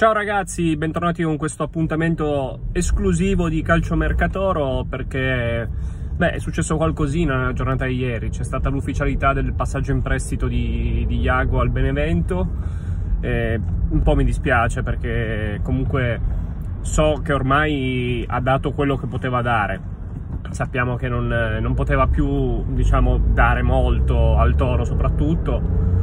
Ciao ragazzi, bentornati con questo appuntamento esclusivo di calciomercatoro perché beh, è successo qualcosina nella giornata di ieri, c'è stata l'ufficialità del passaggio in prestito di, di Iago al Benevento. E un po' mi dispiace perché comunque so che ormai ha dato quello che poteva dare. Sappiamo che non, non poteva più diciamo, dare molto al Toro soprattutto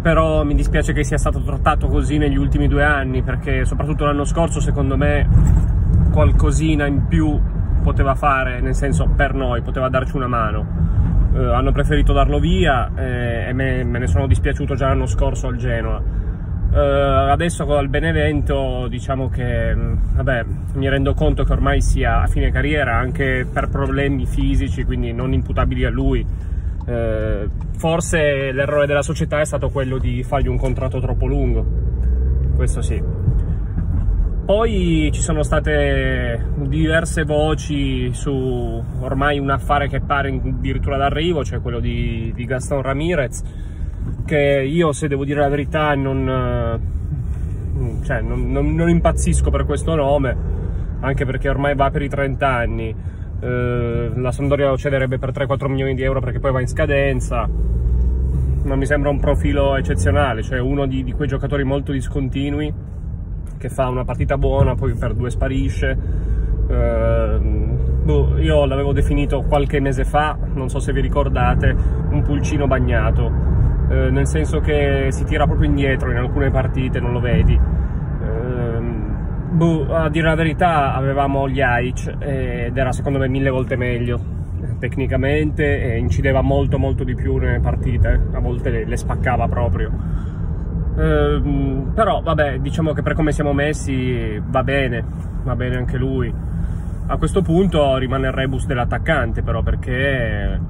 però mi dispiace che sia stato trattato così negli ultimi due anni perché soprattutto l'anno scorso secondo me qualcosina in più poteva fare, nel senso per noi, poteva darci una mano. Eh, hanno preferito darlo via eh, e me, me, ne sono dispiaciuto già l'anno scorso al Genoa. Eh, adesso il Benevento diciamo che vabbè, mi rendo conto che ormai sia a fine carriera anche per problemi fisici, quindi non imputabili a lui eh, forse l'errore della società è stato quello di fargli un contratto troppo lungo, questo sì. Poi ci sono state diverse voci su ormai un affare che pare addirittura d'arrivo, cioè quello di, di Gaston Ramirez, che io se devo dire la verità non, eh, cioè, non, non, non impazzisco per questo nome, anche perché ormai va per i 30 anni eh, la Sampdoria lo cederebbe per 3-4 milioni di euro perché poi va in scadenza. Non mi sembra un profilo eccezionale cioè uno di, di quei giocatori molto discontinui che fa una partita buona poi per due sparisce. Eh, boh, io l'avevo definito qualche mese fa non so se vi ricordate un pulcino bagnato. Eh, nel senso che si tira proprio indietro in alcune partite non lo vedi Boh, a dire la verità avevamo gli Aic ed era secondo me mille volte meglio tecnicamente e incideva molto molto di più nelle partite, a volte le, le spaccava proprio. Ehm, però vabbè, diciamo che per come siamo messi va bene, va bene anche lui. A questo punto rimane il rebus dell'attaccante però perché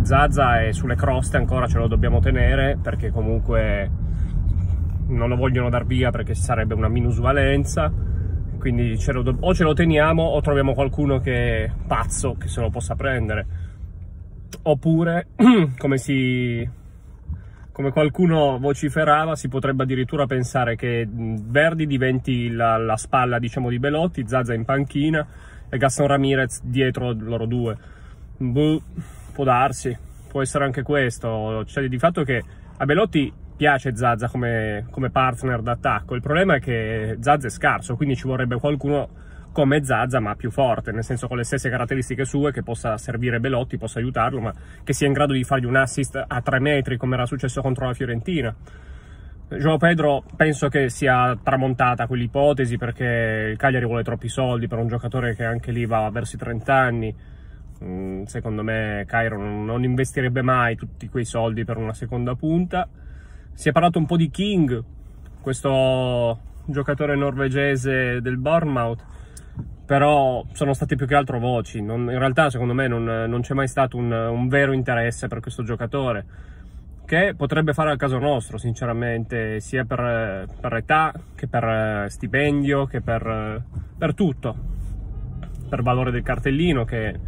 Zaza è sulle croste ancora ce lo dobbiamo tenere perché comunque non lo vogliono dar via perché sarebbe una minusvalenza quindi ce lo, o ce lo teniamo o troviamo qualcuno che è pazzo che se lo possa prendere. Oppure come si come qualcuno vociferava si potrebbe addirittura pensare che Verdi diventi la, la spalla diciamo di Belotti Zaza in panchina e Gaston Ramirez dietro loro due. Buh, può darsi può essere anche questo. Cioè di fatto che a Belotti piace Zazza come, come partner d'attacco, il problema è che Zazza è scarso, quindi ci vorrebbe qualcuno come Zazza ma più forte, nel senso con le stesse caratteristiche sue che possa servire Belotti, possa aiutarlo, ma che sia in grado di fargli un assist a tre metri come era successo contro la Fiorentina. Joao Pedro penso che sia tramontata quell'ipotesi perché il Cagliari vuole troppi soldi per un giocatore che anche lì va verso i 30 anni. Mm, secondo me Cairo non investirebbe mai tutti quei soldi per una seconda punta. Si è parlato un po' di King, questo giocatore norvegese del Bournemouth, però sono state più che altro voci. Non, in realtà, secondo me, non, non c'è mai stato un, un, vero interesse per questo giocatore, che potrebbe fare al caso nostro, sinceramente, sia per, per età che per stipendio, che per, per tutto, per valore del cartellino che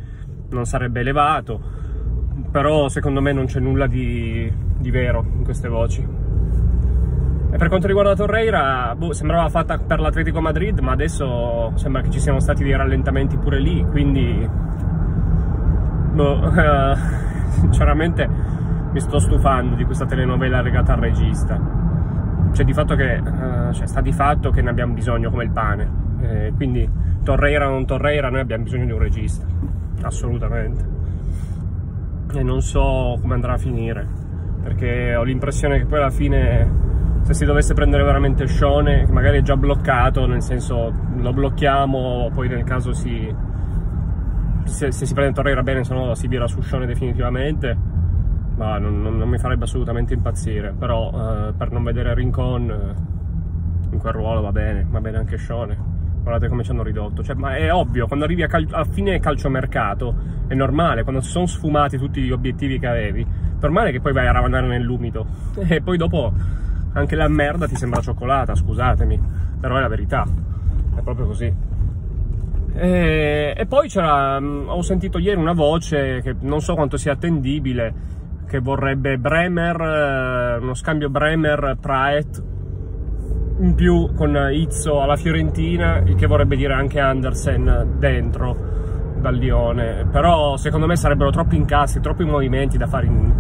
non sarebbe elevato, però secondo me non c'è nulla di, di vero in queste voci. E per quanto riguarda Torreira, boh, sembrava fatta per l'Atletico Madrid, ma adesso sembra che ci siano stati dei rallentamenti pure lì, quindi boh, eh, sinceramente mi sto stufando di questa telenovela legata al regista. Cioè di fatto che, eh, cioè, sta di fatto che ne abbiamo bisogno come il pane. Eh, quindi Torreira o non Torreira, noi abbiamo bisogno di un regista, assolutamente. E non so come andrà a finire, perché ho l'impressione che poi alla fine se si dovesse prendere veramente Shone, magari è già bloccato, nel senso lo blocchiamo, poi nel caso si, se, se si prende Torreira bene, se no si vira su Shone definitivamente, ma non, non, non mi farebbe assolutamente impazzire, però eh, per non vedere Rincon eh, in quel ruolo va bene, va bene anche Shone. Guardate come ci hanno ridotto, cioè, ma è ovvio, quando arrivi a, cal- a fine calciomercato è normale, quando si sono sfumati tutti gli obiettivi che avevi, normale che poi vai a ravanare nell'umido e poi dopo anche la merda ti sembra cioccolata, scusatemi, però è la verità, è proprio così. E, e poi c'era, mm, ho sentito ieri una voce che non so quanto sia attendibile, che vorrebbe Bremer, eh, uno scambio Bremer-Praet, in più con Izzo alla Fiorentina, il che vorrebbe dire anche Andersen dentro dal Lione, però secondo me sarebbero troppi incassi, troppi movimenti da fare in,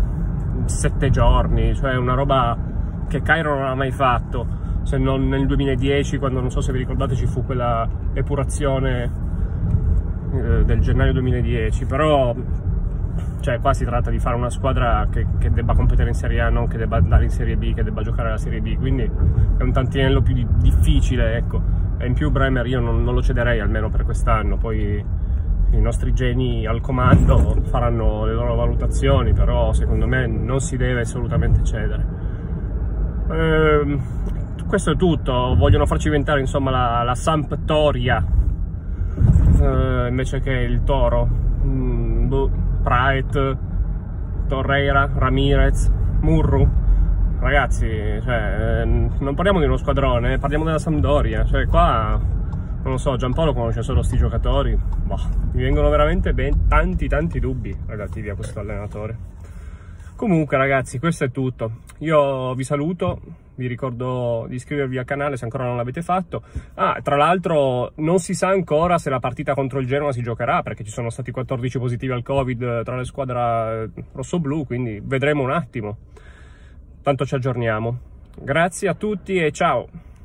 sette giorni, cioè una roba che Cairo non ha mai fatto, se non nel 2010 quando non so se vi ricordate ci fu quella epurazione eh, del gennaio 2010, però cioè qua si tratta di fare una squadra che, che, debba competere in Serie A, non che debba andare in Serie B, che debba giocare alla Serie B, quindi è un tantinello più di, difficile, ecco. E in più Bremer io non, non lo cederei almeno per quest'anno, poi i nostri geni al comando faranno le loro valutazioni, però secondo me non si deve assolutamente cedere. Eh, questo è tutto, vogliono farci diventare insomma la, la Sampdoria eh, invece che il Toro. Mm, boh, Praet, Torreira, Ramirez, Murru. Ragazzi, cioè, eh, non parliamo di uno squadrone, parliamo della Sampdoria. Cioè, qua non lo so, Giampaolo conosce solo sti giocatori, boh, mi vengono veramente ben, tanti tanti dubbi relativi a questo allenatore. Comunque ragazzi, questo è tutto. Io vi saluto, vi ricordo di iscrivervi al canale se ancora non l'avete fatto. Ah, tra l'altro non si sa ancora se la partita contro il Genoa si giocherà, perché ci sono stati 14 positivi al Covid tra le squadre rosso-blu, quindi vedremo un attimo. Tanto ci aggiorniamo. Grazie a tutti e ciao!